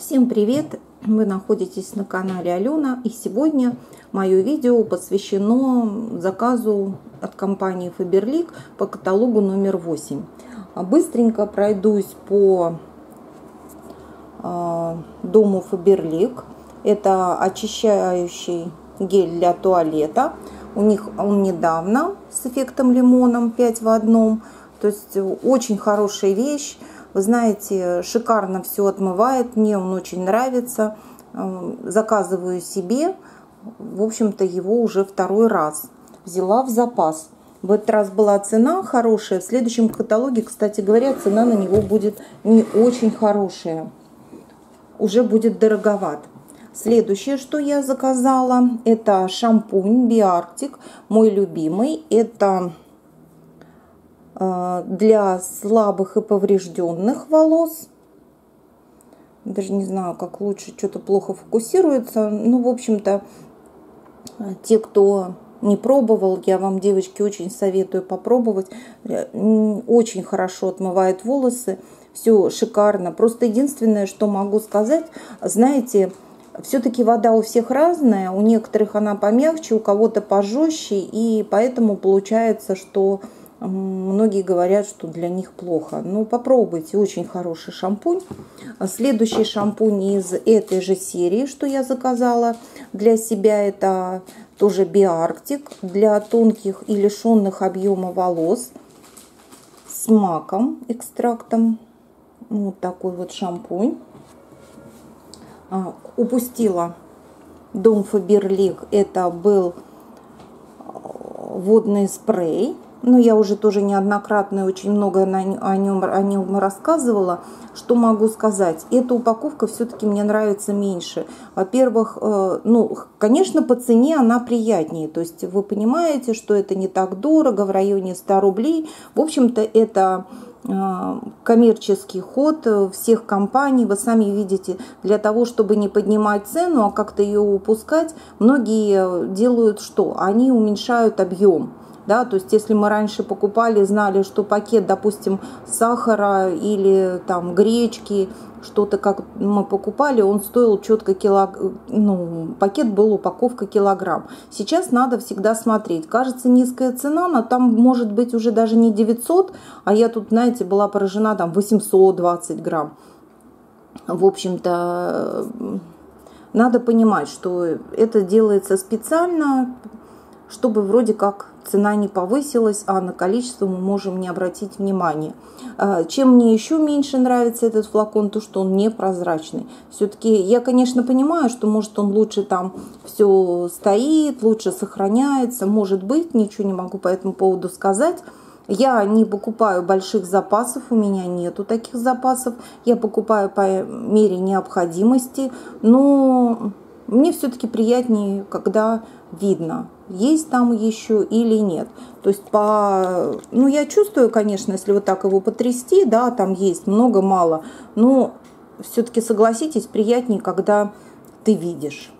Всем привет! Вы находитесь на канале Алена и сегодня мое видео посвящено заказу от компании Faberlic по каталогу номер 8. Быстренько пройдусь по э, дому Faberlic. Это очищающий гель для туалета. У них он недавно с эффектом лимоном 5 в одном. То есть очень хорошая вещь вы знаете, шикарно все отмывает, мне он очень нравится. Э, заказываю себе, в общем-то, его уже второй раз. Взяла в запас. В этот раз была цена хорошая. В следующем каталоге, кстати говоря, цена на него будет не очень хорошая. Уже будет дороговат. Следующее, что я заказала, это шампунь Биарктик, мой любимый. Это для слабых и поврежденных волос. Даже не знаю, как лучше, что-то плохо фокусируется. Ну, в общем-то, те, кто не пробовал, я вам, девочки, очень советую попробовать. Очень хорошо отмывает волосы, все шикарно. Просто единственное, что могу сказать, знаете, все-таки вода у всех разная, у некоторых она помягче, у кого-то пожестче, и поэтому получается, что Многие говорят, что для них плохо. Ну, попробуйте, очень хороший шампунь. Следующий шампунь из этой же серии, что я заказала для себя, это тоже Биарктик для тонких и лишенных объема волос с маком, экстрактом. Вот такой вот шампунь. А, упустила Дом Фаберлик. Это был водный спрей но я уже тоже неоднократно и очень много о нем, о нем рассказывала. Что могу сказать? Эта упаковка все-таки мне нравится меньше. Во-первых, э, ну, конечно, по цене она приятнее. То есть вы понимаете, что это не так дорого, в районе 100 рублей. В общем-то, это э, коммерческий ход всех компаний. Вы сами видите, для того, чтобы не поднимать цену, а как-то ее упускать, многие делают что? Они уменьшают объем да, то есть если мы раньше покупали, знали, что пакет, допустим, сахара или там гречки, что-то как мы покупали, он стоил четко килограмм, ну, пакет был упаковка килограмм. Сейчас надо всегда смотреть. Кажется, низкая цена, но там может быть уже даже не 900, а я тут, знаете, была поражена там 820 грамм. В общем-то, надо понимать, что это делается специально, чтобы вроде как цена не повысилась, а на количество мы можем не обратить внимания. А, чем мне еще меньше нравится этот флакон, то что он непрозрачный. Все-таки я, конечно, понимаю, что может он лучше там все стоит, лучше сохраняется, может быть, ничего не могу по этому поводу сказать. Я не покупаю больших запасов, у меня нету таких запасов. Я покупаю по мере необходимости, но мне все-таки приятнее, когда видно, есть там еще или нет. То есть по, ну я чувствую, конечно, если вот так его потрясти, да, там есть много-мало, но все-таки согласитесь, приятнее, когда ты видишь.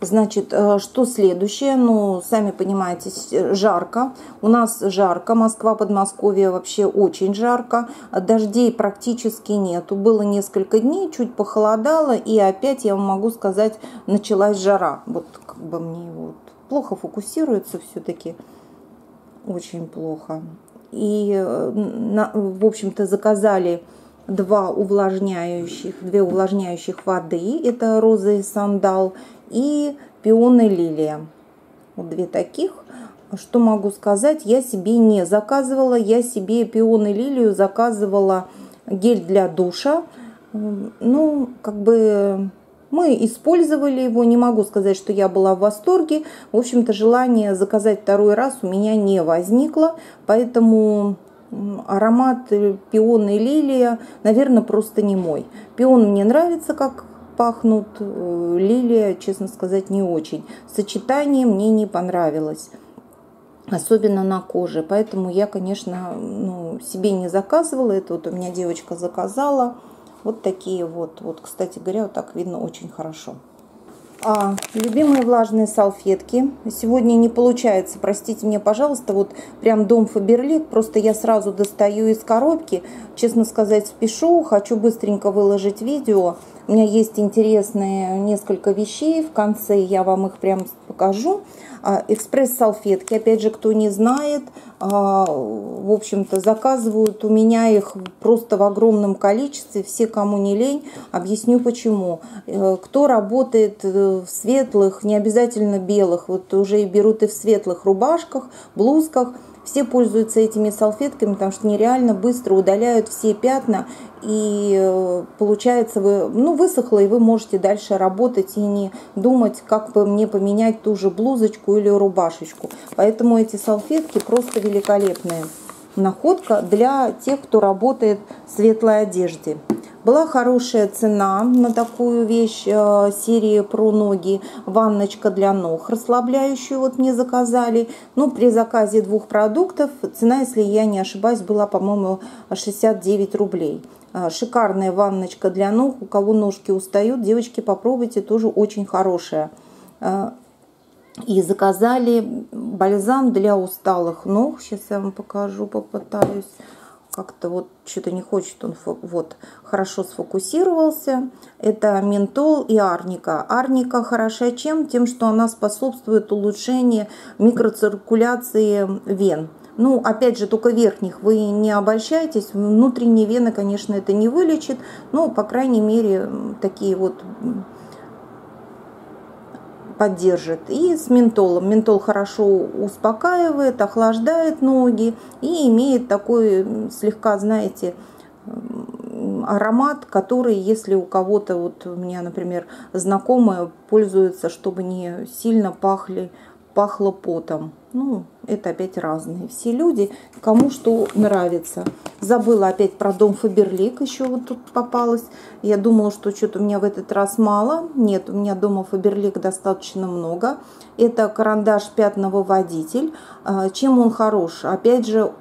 Значит, э, что следующее? Ну, сами понимаете, жарко. У нас жарко. Москва, Подмосковье вообще очень жарко. Дождей практически нету. Было несколько дней, чуть похолодало. И опять, я вам могу сказать, началась жара. Вот как бы мне вот плохо фокусируется все-таки, очень плохо. И, э, в общем-то, заказали два увлажняющих, две увлажняющих воды, это роза и сандал, и пионы лилия. Вот две таких. Что могу сказать, я себе не заказывала, я себе пионы лилию заказывала гель для душа. Ну, как бы мы использовали его, не могу сказать, что я была в восторге. В общем-то, желание заказать второй раз у меня не возникло, поэтому аромат пион и лилия, наверное, просто не мой. Пион мне нравится, как пахнут, э, лилия, честно сказать, не очень. Сочетание мне не понравилось особенно на коже. Поэтому я, конечно, ну, себе не заказывала. Это вот у меня девочка заказала. Вот такие вот. Вот, кстати говоря, вот так видно очень хорошо. А, любимые влажные салфетки. Сегодня не получается, простите меня, пожалуйста, вот прям дом Фаберлик. Просто я сразу достаю из коробки. Честно сказать, спешу, хочу быстренько выложить видео. У меня есть интересные несколько вещей. В конце я вам их прям покажу. А, экспресс-салфетки, опять же, кто не знает, в общем-то, заказывают у меня их просто в огромном количестве. Все, кому не лень, объясню почему. Э, кто работает э, в светлых, не обязательно белых, вот уже берут и в светлых рубашках, блузках, все пользуются этими салфетками, потому что нереально быстро удаляют все пятна. И э, получается, вы, ну, высохло, и вы можете дальше работать и не думать, как бы мне поменять ту же блузочку или рубашечку. Поэтому эти салфетки просто великолепные. Находка для тех, кто работает в светлой одежде. Была хорошая цена на такую вещь э, серии про ноги. Ванночка для ног расслабляющую вот мне заказали. Ну, при заказе двух продуктов цена, если я не ошибаюсь, была, по-моему, 69 рублей. Э, шикарная ванночка для ног. У кого ножки устают, девочки, попробуйте, тоже очень хорошая. И заказали бальзам для усталых ног. Сейчас я вам покажу, попытаюсь как-то вот что-то не хочет он вот хорошо сфокусировался. Это ментол и арника. Арника хороша чем? Тем, что она способствует улучшению микроциркуляции вен. Ну, опять же, только верхних вы не обольщайтесь. Внутренние вены, конечно, это не вылечит. Но, по крайней мере, такие вот поддержит. И с ментолом. Ментол хорошо успокаивает, охлаждает ноги и имеет такой слегка, знаете, аромат, который, если у кого-то, вот у меня, например, знакомые пользуются, чтобы не сильно пахли пахло потом. Ну, это опять разные все люди, кому что нравится. Забыла опять про дом Фаберлик, еще вот тут попалась. Я думала, что что-то у меня в этот раз мало. Нет, у меня дома Фаберлик достаточно много. Это карандаш пятновыводитель. А, чем он хорош? Опять же,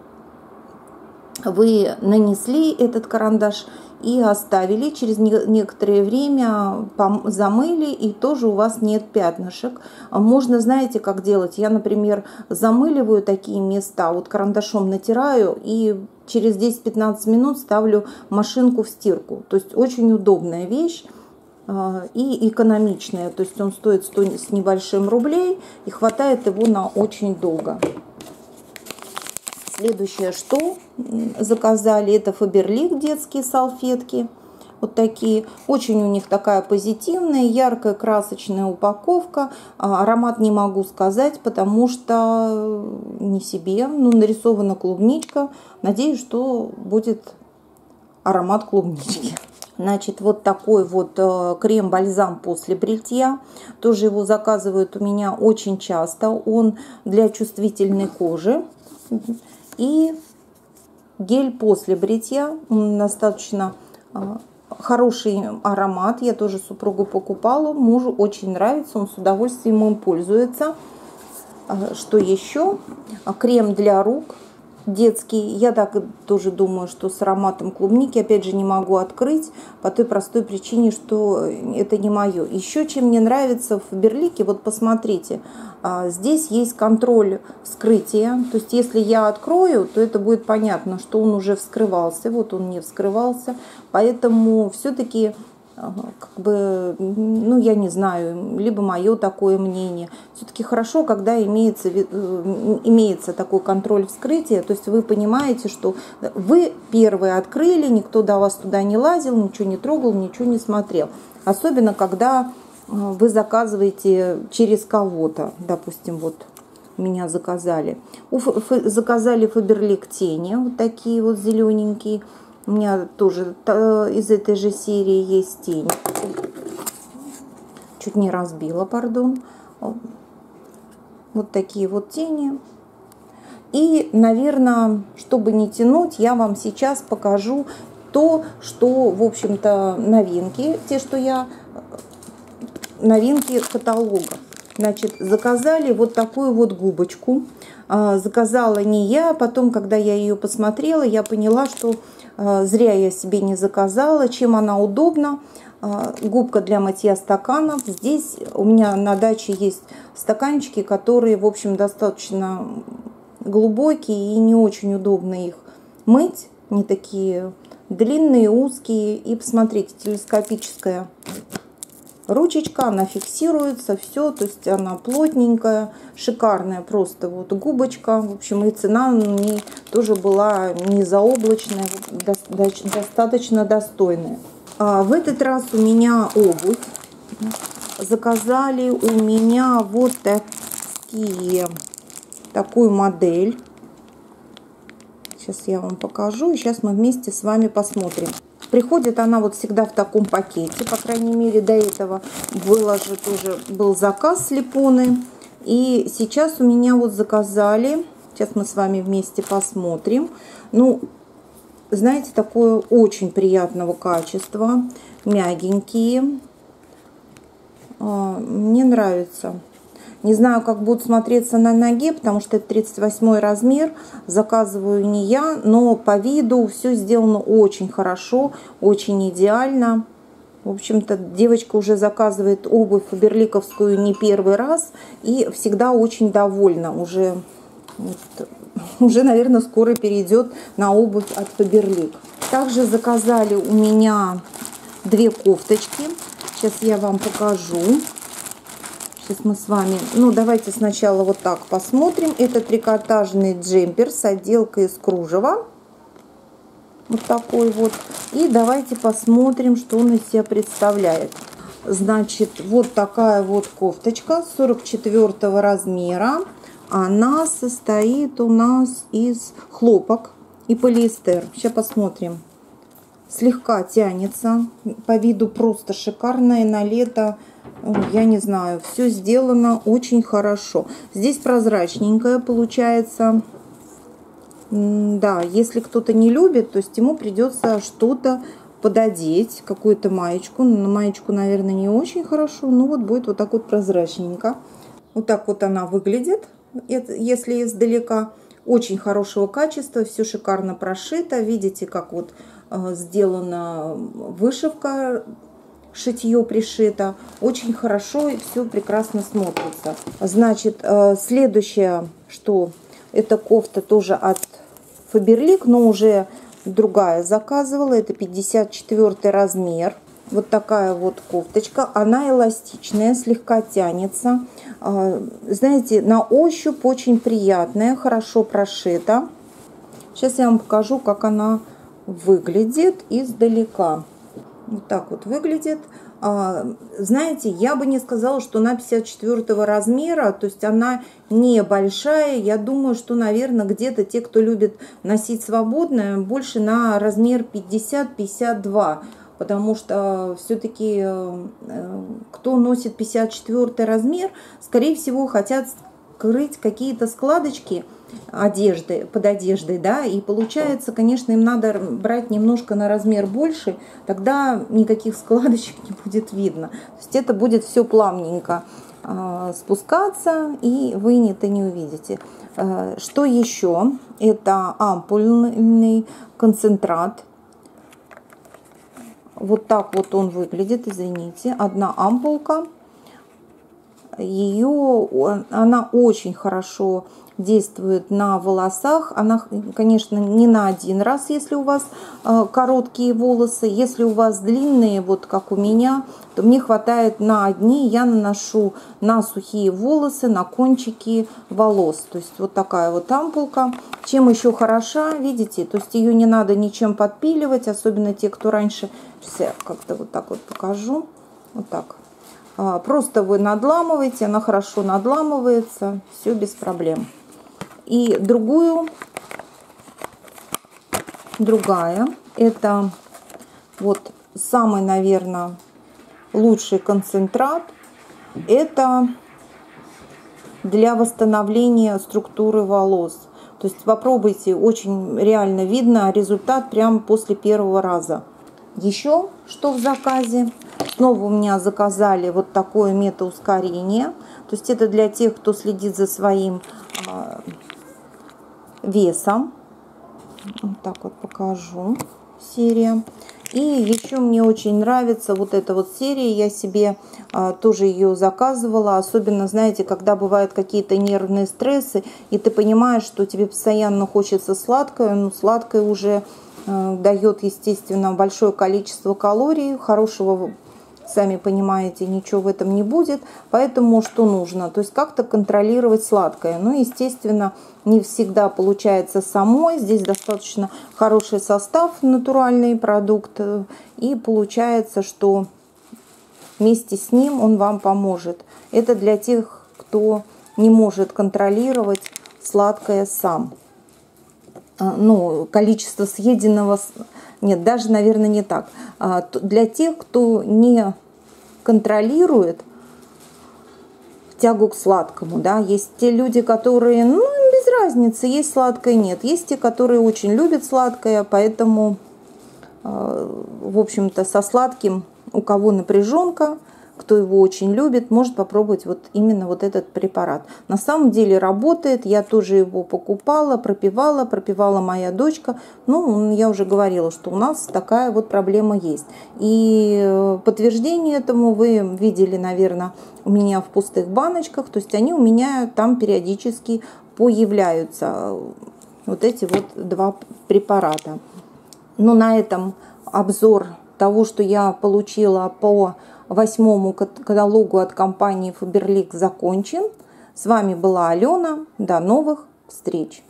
вы нанесли этот карандаш и оставили, через некоторое время замыли, и тоже у вас нет пятнышек. Можно, знаете, как делать? Я, например, замыливаю такие места, вот карандашом натираю и через 10-15 минут ставлю машинку в стирку. То есть очень удобная вещь а, и экономичная. То есть он стоит 100 с небольшим рублей и хватает его на очень долго. Следующее, что заказали, это Фаберлик детские салфетки. Вот такие. Очень у них такая позитивная, яркая, красочная упаковка. А, аромат не могу сказать, потому что не себе. Ну, нарисована клубничка. Надеюсь, что будет аромат клубнички. Значит, вот такой вот э, крем-бальзам после бритья. Тоже его заказывают у меня очень часто. Он для чувствительной кожи и гель после бритья. Он достаточно а, хороший аромат. Я тоже супругу покупала. Мужу очень нравится. Он с удовольствием им пользуется. А, что еще? А, крем для рук детский. Я так тоже думаю, что с ароматом клубники, опять же, не могу открыть по той простой причине, что это не мое. Еще чем мне нравится в Берлике, вот посмотрите, а, здесь есть контроль вскрытия. То есть, если я открою, то это будет понятно, что он уже вскрывался. Вот он не вскрывался. Поэтому все-таки как бы, ну, я не знаю, либо мое такое мнение. Все-таки хорошо, когда имеется, э, имеется такой контроль вскрытия, то есть вы понимаете, что вы первые открыли, никто до вас туда не лазил, ничего не трогал, ничего не смотрел. Особенно, когда э, вы заказываете через кого-то, допустим, вот меня заказали. Заказали Фаберлик тени, вот такие вот зелененькие. У меня тоже из этой же серии есть тень. Чуть не разбила, пардон. Вот такие вот тени. И, наверное, чтобы не тянуть, я вам сейчас покажу то, что, в общем-то, новинки, те, что я, новинки каталога. Значит, заказали вот такую вот губочку. А, заказала не я, потом, когда я ее посмотрела, я поняла, что зря я себе не заказала, чем она удобна. а, губка для мытья стаканов. Здесь у меня на даче есть стаканчики, которые, в общем, достаточно глубокие и не очень удобно их мыть. Не такие длинные, узкие. И посмотрите, телескопическая ручечка, она фиксируется, все, то есть она плотненькая, шикарная просто вот губочка. В общем, и цена на ней тоже была не заоблачная, достаточно достойная. А в этот раз у меня обувь. Заказали у меня вот такие, такую модель. Сейчас я вам покажу, и сейчас мы вместе с вами посмотрим. Приходит она вот всегда в таком пакете, по крайней мере до этого было же тоже был заказ слепоны. И сейчас у меня вот заказали, сейчас мы с вами вместе посмотрим. Ну, знаете, такое очень приятного качества, мягенькие. А, мне нравится. Не знаю, как будут смотреться на ноге, потому что это 38 размер. Заказываю не я, но по виду все сделано очень хорошо, очень идеально. В общем-то, девочка уже заказывает обувь фаберликовскую не первый раз и всегда очень довольна. Уже вот, уже, наверное, скоро перейдет на обувь от Фаберлик. Также заказали у меня две кофточки. Сейчас я вам покажу. Сейчас мы с вами, ну давайте сначала вот так посмотрим. Это трикотажный джемпер с отделкой из кружева. Вот такой вот. И давайте посмотрим, что он из себя представляет. Значит, вот такая вот кофточка 44 размера она состоит у нас из хлопок и полиэстер. Сейчас посмотрим. Слегка тянется, по виду просто шикарная на лето. Я не знаю, все сделано очень хорошо. Здесь прозрачненькая получается. Да, если кто-то не любит, то есть ему придется что-то пододеть, какую-то маечку. На маечку, наверное, не очень хорошо, но вот будет вот так вот прозрачненько. Вот так вот она выглядит если издалека. Очень хорошего качества, все шикарно прошито. Видите, как вот э, сделана вышивка, шитье пришито. Очень хорошо и все прекрасно смотрится. Значит, э, следующее, что это кофта тоже от Фаберлик, но уже другая заказывала. Это 54 размер. Вот такая вот кофточка. Она эластичная, слегка тянется. А, знаете, на ощупь очень приятная, хорошо прошита. Сейчас я вам покажу, как она выглядит издалека. Вот так вот выглядит. А, знаете, я бы не сказала, что она 54 размера, то есть она небольшая. Я думаю, что, наверное, где-то те, кто любит носить свободное, больше на размер 50-52 потому что все-таки э, кто носит 54 размер, скорее всего, хотят скрыть какие-то складочки одежды, под одеждой, да, и получается, конечно, им надо брать немножко на размер больше, тогда никаких складочек не будет видно. То есть это будет все плавненько э, спускаться, и вы это не увидите. Э, что еще? Это ампульный концентрат вот так вот он выглядит, извините. Одна ампулка. Ее, она очень хорошо действует на волосах. Она, конечно, не на один раз, если у вас э, короткие волосы. Если у вас длинные, вот как у меня, то мне хватает на одни. Я наношу на сухие волосы, на кончики волос. То есть вот такая вот ампулка. Чем еще хороша, видите, то есть ее не надо ничем подпиливать, особенно те, кто раньше... Сейчас как-то вот так вот покажу. Вот так. А, просто вы надламываете, она хорошо надламывается, все без проблем и другую, другая, это вот самый, наверное, лучший концентрат, это для восстановления структуры волос. То есть попробуйте, очень реально видно результат прямо после первого раза. Еще что в заказе? Снова у меня заказали вот такое метаускорение. То есть это для тех, кто следит за своим а, весом. Вот так вот покажу серия. И еще мне очень нравится вот эта вот серия, я себе а, тоже ее заказывала, особенно, знаете, когда бывают какие-то нервные стрессы, и ты понимаешь, что тебе постоянно хочется сладкое, но сладкое уже а, дает, естественно, большое количество калорий, хорошего сами понимаете, ничего в этом не будет. Поэтому что нужно? То есть как-то контролировать сладкое. Ну, естественно, не всегда получается самой. Здесь достаточно хороший состав, натуральный продукт. И получается, что вместе с ним он вам поможет. Это для тех, кто не может контролировать сладкое сам. А, ну, количество съеденного нет, даже, наверное, не так. А, для тех, кто не контролирует тягу к сладкому, да, есть те люди, которые, ну, без разницы, есть сладкое, нет. Есть те, которые очень любят сладкое, поэтому, а, в общем-то, со сладким у кого напряженка – кто его очень любит, может попробовать вот именно вот этот препарат. На самом деле работает, я тоже его покупала, пропивала, пропивала моя дочка. Ну, я уже говорила, что у нас такая вот проблема есть. И э, подтверждение этому вы видели, наверное, у меня в пустых баночках, то есть они у меня там периодически появляются, вот эти вот два препарата. Но на этом обзор того, что я получила по восьмому каталогу от компании Faberlic закончен. С вами была Алена. До новых встреч!